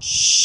Shh.